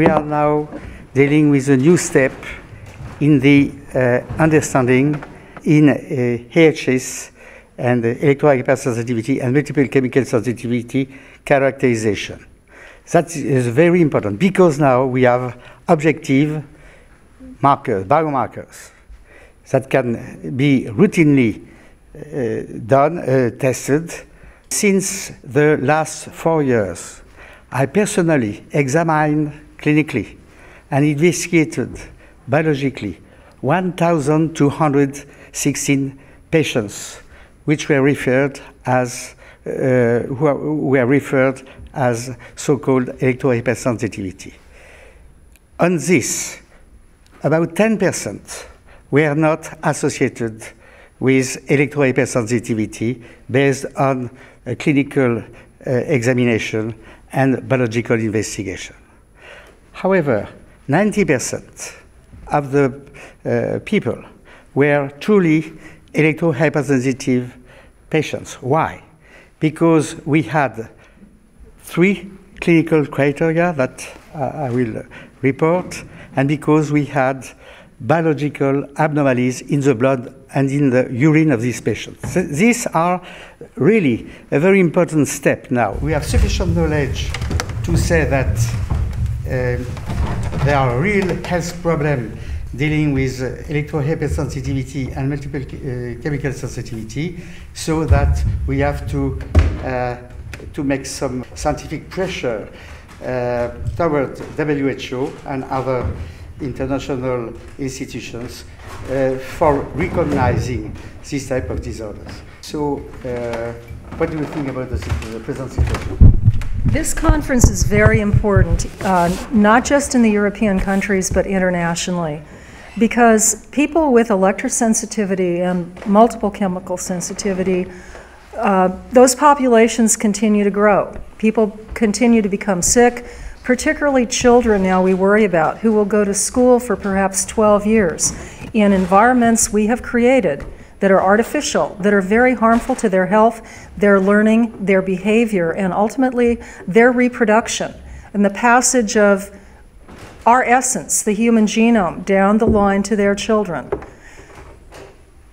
we are now dealing with a new step in the uh, understanding in uh, EHS and uh, electrohypersensitivity and multiple chemical sensitivity characterization. That is very important because now we have objective markers, biomarkers that can be routinely uh, done, uh, tested. Since the last four years, I personally examined clinically and investigated biologically 1,216 patients which were referred as uh, who were referred as so-called electrohypersensitivity. On this, about 10% were not associated with electrohypersensitivity based on clinical uh, examination and biological investigation. However, 90% of the uh, people were truly electrohypersensitive patients. Why? Because we had three clinical criteria that uh, I will report, and because we had biological abnormalities in the blood and in the urine of these patients. These are really a very important step now. We have sufficient knowledge to say that there are real health problems dealing with uh, electrohypersensitivity and multiple uh, chemical sensitivity, so that we have to uh, to make some scientific pressure uh, toward WHO and other international institutions uh, for recognizing this type of disorders. So, uh, what do you think about the, the present situation? This conference is very important, uh, not just in the European countries, but internationally, because people with electrosensitivity and multiple chemical sensitivity, uh, those populations continue to grow. People continue to become sick, particularly children now we worry about, who will go to school for perhaps 12 years in environments we have created that are artificial, that are very harmful to their health, their learning, their behavior, and ultimately their reproduction. And the passage of our essence, the human genome, down the line to their children.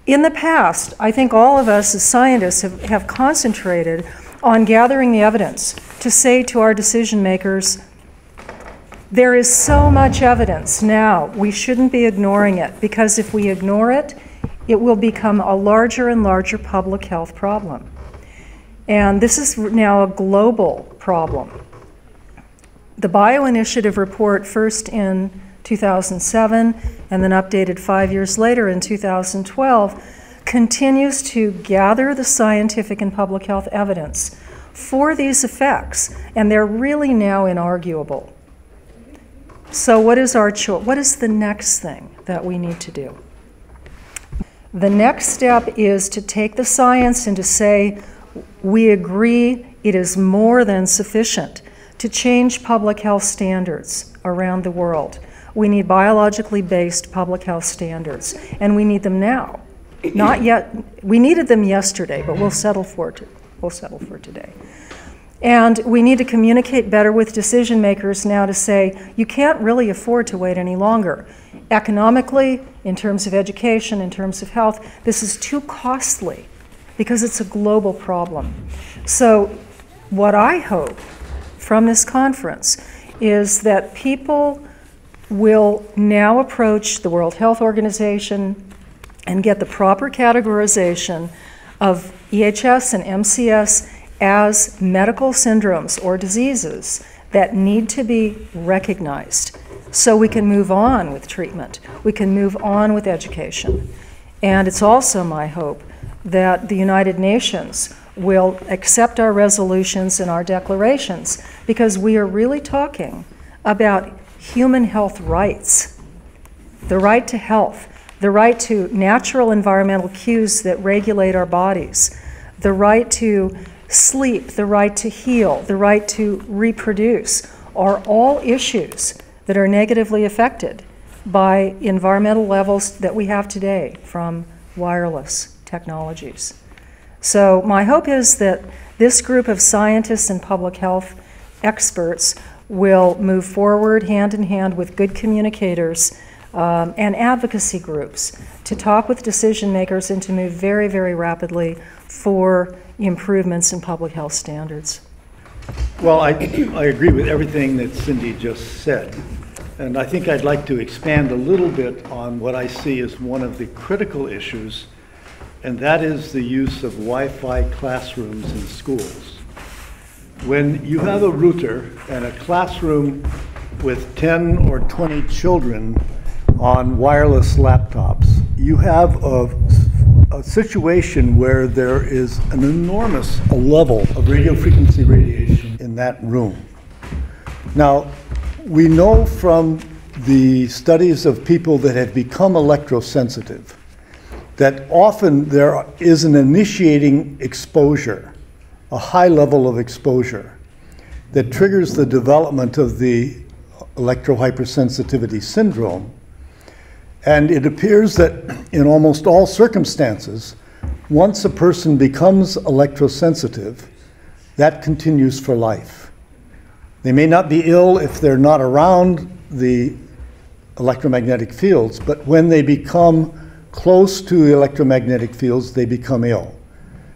In the past, I think all of us as scientists have, have concentrated on gathering the evidence to say to our decision makers, there is so much evidence now, we shouldn't be ignoring it because if we ignore it, it will become a larger and larger public health problem. And this is now a global problem. The Bioinitiative report, first in 2007 and then updated five years later in 2012, continues to gather the scientific and public health evidence for these effects, and they're really now inarguable. So, what is our choice? What is the next thing that we need to do? The next step is to take the science and to say, we agree it is more than sufficient to change public health standards around the world. We need biologically based public health standards, and we need them now. Not yet, we needed them yesterday, but we'll settle for, we'll settle for today. And we need to communicate better with decision makers now to say, you can't really afford to wait any longer. Economically, in terms of education, in terms of health, this is too costly because it's a global problem. So, what I hope from this conference is that people will now approach the World Health Organization and get the proper categorization of EHS and MCS as medical syndromes or diseases that need to be recognized so we can move on with treatment. We can move on with education. And it's also my hope that the United Nations will accept our resolutions and our declarations because we are really talking about human health rights the right to health, the right to natural environmental cues that regulate our bodies, the right to sleep, the right to heal, the right to reproduce are all issues that are negatively affected by environmental levels that we have today, from wireless technologies. So, my hope is that this group of scientists and public health experts will move forward hand in hand with good communicators um, and advocacy groups to talk with decision makers and to move very, very rapidly for improvements in public health standards. Well, I, I agree with everything that Cindy just said. And I think I'd like to expand a little bit on what I see as one of the critical issues, and that is the use of Wi-Fi classrooms in schools. When you have a router and a classroom with 10 or 20 children on wireless laptops, you have a, a situation where there is an enormous level of radio frequency radiation in that room. Now, we know from the studies of people that have become electrosensitive that often there is an initiating exposure, a high level of exposure, that triggers the development of the electrohypersensitivity syndrome and it appears that in almost all circumstances, once a person becomes electrosensitive, that continues for life. They may not be ill if they're not around the electromagnetic fields, but when they become close to the electromagnetic fields, they become ill.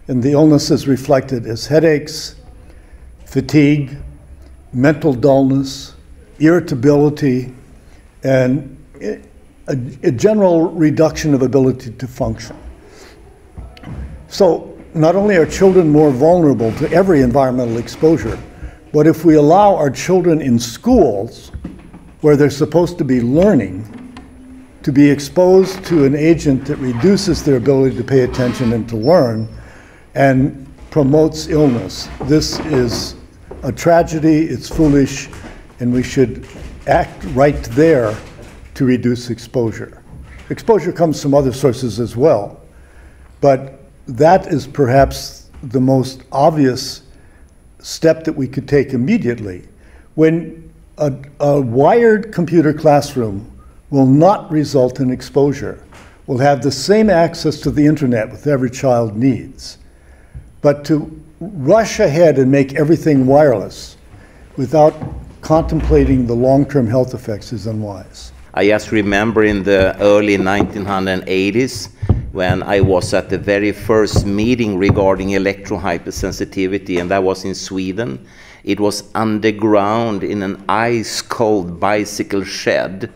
And the illness is reflected as headaches, fatigue, mental dullness, irritability, and a, a general reduction of ability to function. So not only are children more vulnerable to every environmental exposure, but if we allow our children in schools where they're supposed to be learning to be exposed to an agent that reduces their ability to pay attention and to learn and promotes illness, this is a tragedy, it's foolish, and we should act right there to reduce exposure. Exposure comes from other sources as well, but that is perhaps the most obvious step that we could take immediately. When a, a wired computer classroom will not result in exposure, will have the same access to the internet with every child needs. But to rush ahead and make everything wireless without contemplating the long-term health effects is unwise. I just remember in the early 1980s when I was at the very first meeting regarding electrohypersensitivity, and that was in Sweden. It was underground in an ice cold bicycle shed.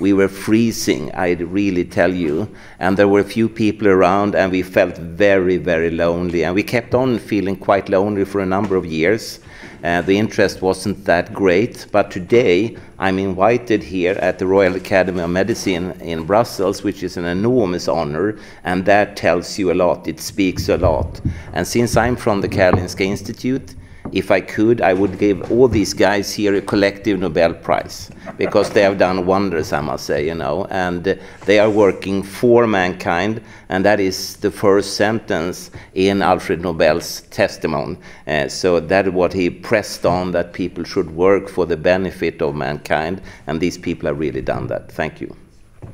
We were freezing, I really tell you. And there were a few people around, and we felt very, very lonely. And we kept on feeling quite lonely for a number of years. Uh, the interest wasn't that great, but today I'm invited here at the Royal Academy of Medicine in Brussels, which is an enormous honor, and that tells you a lot, it speaks a lot. And since I'm from the Karolinska Institute, if I could, I would give all these guys here a collective Nobel Prize because they have done wonders, I must say, you know, and they are working for mankind, and that is the first sentence in Alfred Nobel's testimony. Uh, so that what he pressed on that people should work for the benefit of mankind, and these people have really done that. Thank you.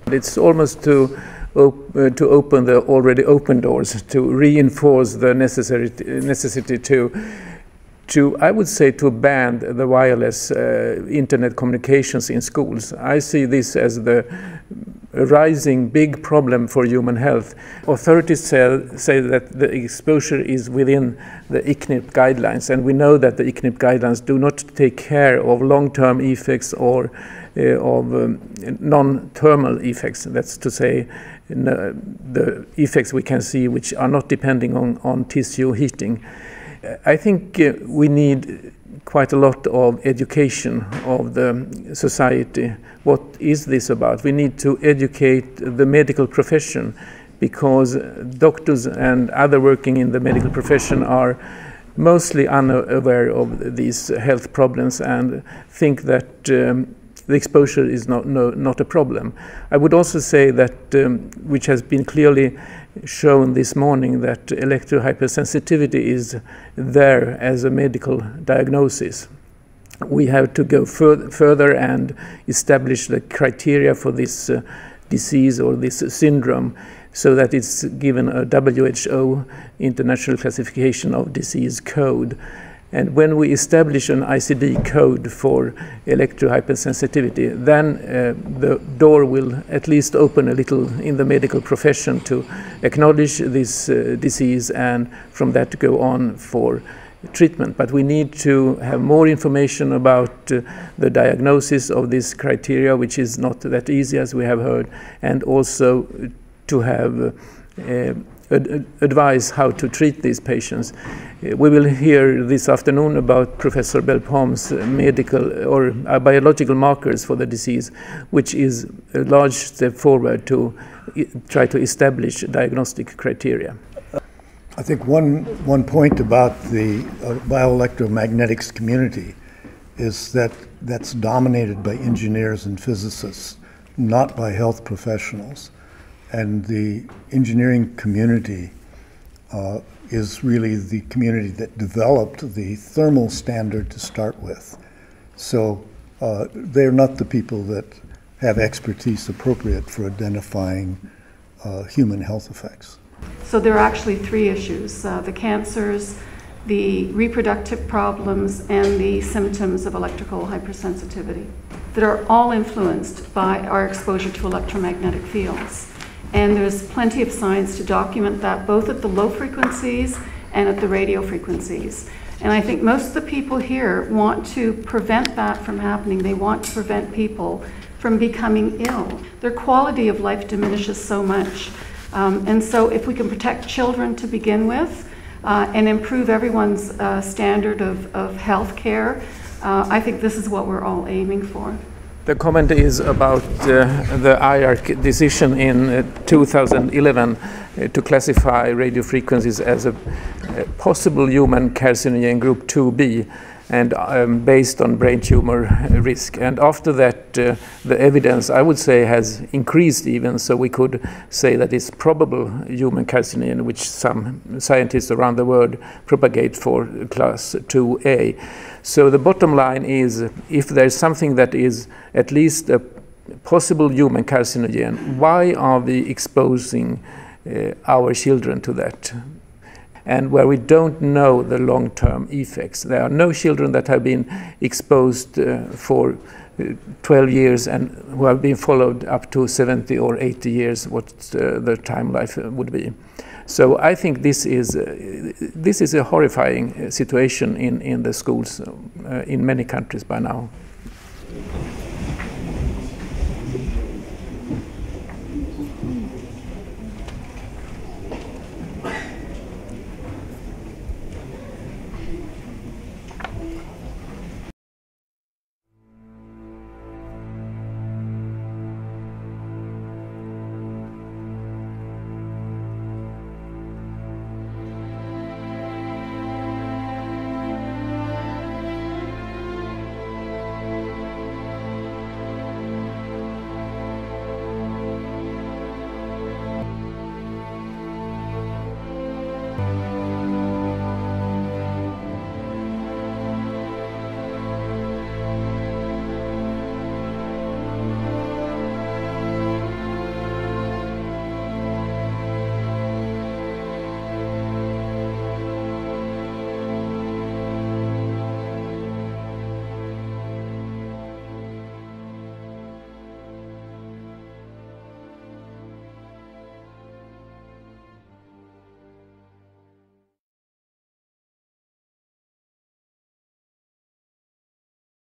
It's almost to uh, to open the already open doors, to reinforce the necessary necessity to to, I would say, to ban the wireless uh, internet communications in schools. I see this as the rising big problem for human health. Authorities say, say that the exposure is within the ICNIRP guidelines, and we know that the ICNIRP guidelines do not take care of long-term effects or uh, of um, non-thermal effects. That's to say, the effects we can see which are not depending on, on tissue heating. I think uh, we need quite a lot of education of the society. What is this about? We need to educate the medical profession because doctors and other working in the medical profession are mostly unaware of these health problems and think that um, the exposure is not, no, not a problem. I would also say that, um, which has been clearly shown this morning that electrohypersensitivity is there as a medical diagnosis. We have to go fur further and establish the criteria for this uh, disease or this syndrome so that it's given a WHO international classification of disease code. And when we establish an ICD code for electrohypersensitivity, then uh, the door will at least open a little in the medical profession to acknowledge this uh, disease and from that go on for treatment. But we need to have more information about uh, the diagnosis of this criteria, which is not that easy as we have heard, and also to have uh, ad advise how to treat these patients. Uh, we will hear this afternoon about Professor Belpomme's medical or uh, biological markers for the disease, which is a large step forward to try to establish diagnostic criteria. I think one, one point about the uh, bioelectromagnetics community is that that's dominated by engineers and physicists, not by health professionals. And the engineering community uh, is really the community that developed the thermal standard to start with. So uh, they're not the people that have expertise appropriate for identifying uh, human health effects. So there are actually three issues uh, the cancers, the reproductive problems, and the symptoms of electrical hypersensitivity that are all influenced by our exposure to electromagnetic fields. And there's plenty of science to document that both at the low frequencies and at the radio frequencies. And I think most of the people here want to prevent that from happening. They want to prevent people from becoming ill. Their quality of life diminishes so much. Um, and so, if we can protect children to begin with uh, and improve everyone's uh, standard of, of health care, uh, I think this is what we're all aiming for. The comment is about uh, the IARC decision in uh, 2011 uh, to classify radio frequencies as a, a possible human carcinogen group 2B and um, based on brain tumor risk. And after that, uh, the evidence, I would say, has increased even, so we could say that it's probable human carcinogen, which some scientists around the world propagate for class 2A. So the bottom line is, if there's something that is at least a possible human carcinogen, why are we exposing uh, our children to that? And where we don't know the long-term effects. There are no children that have been exposed uh, for uh, 12 years and who have been followed up to 70 or 80 years, what uh, the time life uh, would be. So I think this is uh, this is a horrifying uh, situation in in the schools in many countries by now.